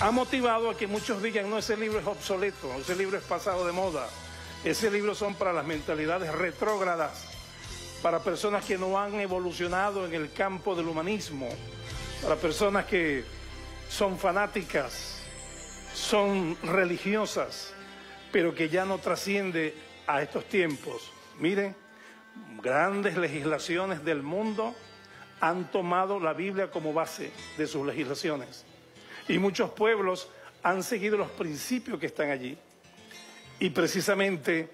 ha motivado a que muchos digan, no, ese libro es obsoleto, ese libro es pasado de moda, ese libro son para las mentalidades retrógradas, para personas que no han evolucionado en el campo del humanismo, para personas que son fanáticas, son religiosas, pero que ya no trasciende a estos tiempos. Miren, grandes legislaciones del mundo han tomado la Biblia como base de sus legislaciones. Y muchos pueblos han seguido los principios que están allí. Y precisamente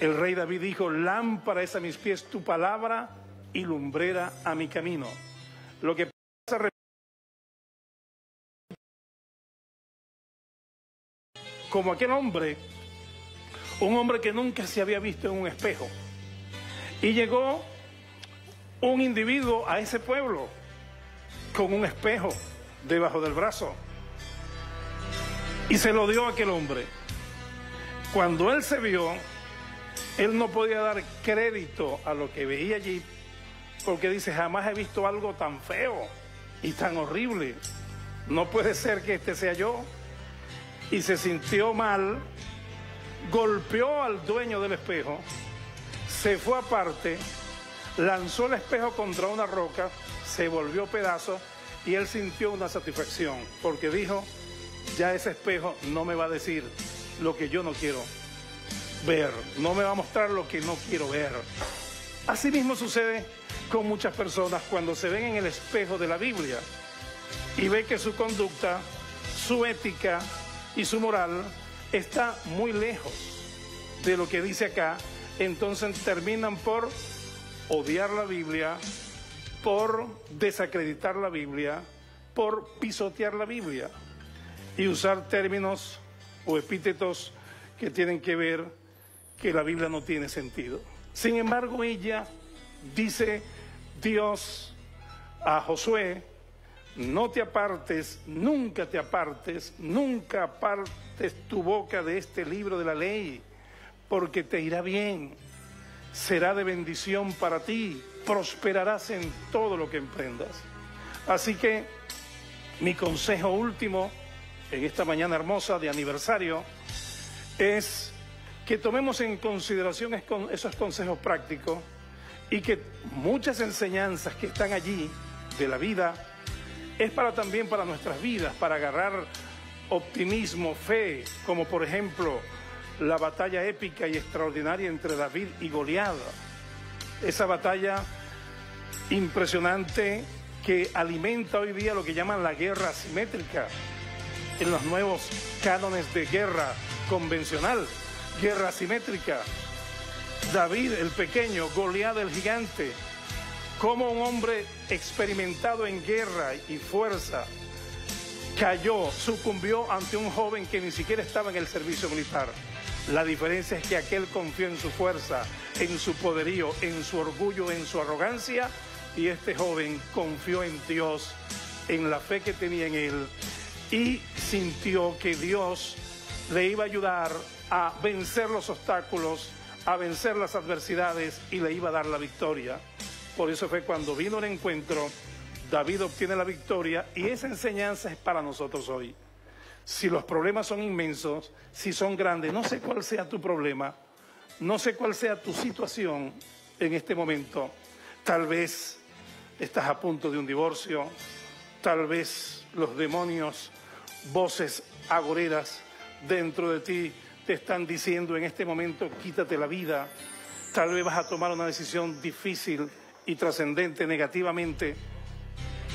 el rey David dijo, lámpara es a mis pies tu palabra y lumbrera a mi camino. Lo que pasa como aquel hombre, un hombre que nunca se había visto en un espejo. Y llegó un individuo a ese pueblo con un espejo debajo del brazo. Y se lo dio a aquel hombre. Cuando él se vio, él no podía dar crédito a lo que veía allí, porque dice, jamás he visto algo tan feo y tan horrible. No puede ser que este sea yo. Y se sintió mal, golpeó al dueño del espejo, se fue aparte, lanzó el espejo contra una roca, se volvió pedazo y él sintió una satisfacción, porque dijo, ya ese espejo no me va a decir lo que yo no quiero ver, no me va a mostrar lo que no quiero ver. Así mismo sucede con muchas personas cuando se ven en el espejo de la Biblia y ve que su conducta, su ética y su moral está muy lejos de lo que dice acá, entonces terminan por odiar la Biblia, por desacreditar la Biblia, por pisotear la Biblia y usar términos o epítetos que tienen que ver que la Biblia no tiene sentido. Sin embargo, ella dice Dios a Josué, no te apartes, nunca te apartes, nunca apartes tu boca de este libro de la ley, porque te irá bien, será de bendición para ti, prosperarás en todo lo que emprendas. Así que mi consejo último en esta mañana hermosa de aniversario es que tomemos en consideración esos consejos prácticos y que muchas enseñanzas que están allí de la vida es para también para nuestras vidas, para agarrar optimismo, fe, como por ejemplo la batalla épica y extraordinaria entre David y Goliat. Esa batalla impresionante que alimenta hoy día lo que llaman la guerra asimétrica en los nuevos cánones de guerra convencional, guerra asimétrica. David el pequeño, Goliat el gigante, como un hombre experimentado en guerra y fuerza cayó, sucumbió ante un joven que ni siquiera estaba en el servicio militar. La diferencia es que aquel confió en su fuerza, en su poderío, en su orgullo, en su arrogancia, y este joven confió en Dios, en la fe que tenía en él, y sintió que Dios le iba a ayudar a vencer los obstáculos, a vencer las adversidades y le iba a dar la victoria. Por eso fue cuando vino el encuentro, David obtiene la victoria y esa enseñanza es para nosotros hoy. Si los problemas son inmensos, si son grandes, no sé cuál sea tu problema, no sé cuál sea tu situación en este momento. Tal vez estás a punto de un divorcio, tal vez los demonios, voces agoreras dentro de ti te están diciendo en este momento quítate la vida, tal vez vas a tomar una decisión difícil y trascendente negativamente,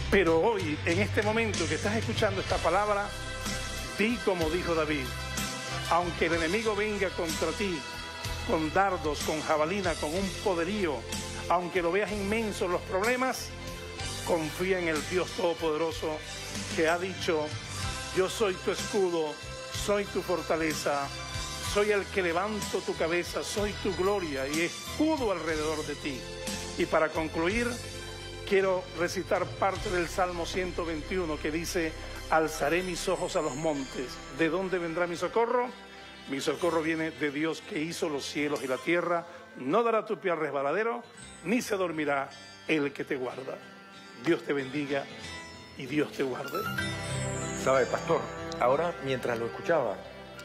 pero hoy, en este momento que estás escuchando esta palabra, di como dijo David, aunque el enemigo venga contra ti con dardos, con jabalina, con un poderío, aunque lo veas inmenso los problemas, confía en el Dios Todopoderoso que ha dicho, yo soy tu escudo, soy tu fortaleza, soy el que levanto tu cabeza, soy tu gloria y escudo alrededor de ti. Y para concluir, quiero recitar parte del Salmo 121 que dice, alzaré mis ojos a los montes. ¿De dónde vendrá mi socorro? Mi socorro viene de Dios que hizo los cielos y la tierra. No dará tu pie al resbaladero, ni se dormirá el que te guarda. Dios te bendiga y Dios te guarde. Sabe, pastor, ahora, mientras lo escuchaba,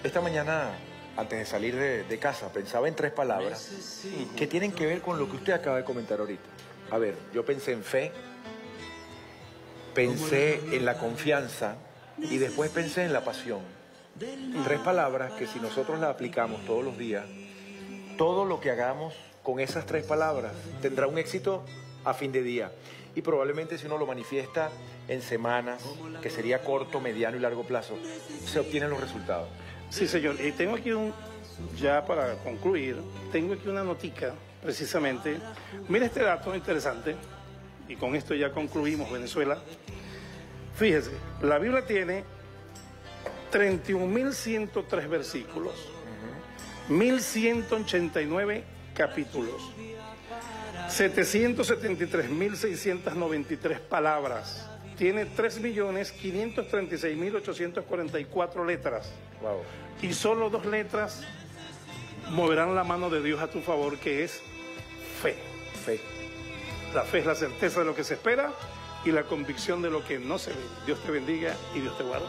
esta mañana, antes de salir de, casa, pensaba en tres palabras que tienen que ver con lo que usted acaba de comentar ahorita. A ver, yo pensé en fe, pensé en la confianza y después pensé en la pasión. Tres palabras que si nosotros las aplicamos todos los días, todo lo que hagamos con esas tres palabras tendrá un éxito a fin de día. Y probablemente si uno lo manifiesta en semanas, que sería corto, mediano y largo plazo, se obtienen los resultados. Sí, señor. Y tengo aquí un, ya para concluir, tengo aquí una notica, precisamente. Mira este dato interesante, y con esto ya concluimos Venezuela. Fíjese, la Biblia tiene 31.103 versículos, 1.189 capítulos, 773.693 palabras. Tiene 3.536.844 letras. Wow. Y solo dos letras moverán la mano de Dios a tu favor, que es fe. Fe. La fe es la certeza de lo que se espera y la convicción de lo que no se ve. Dios te bendiga y Dios te guarde.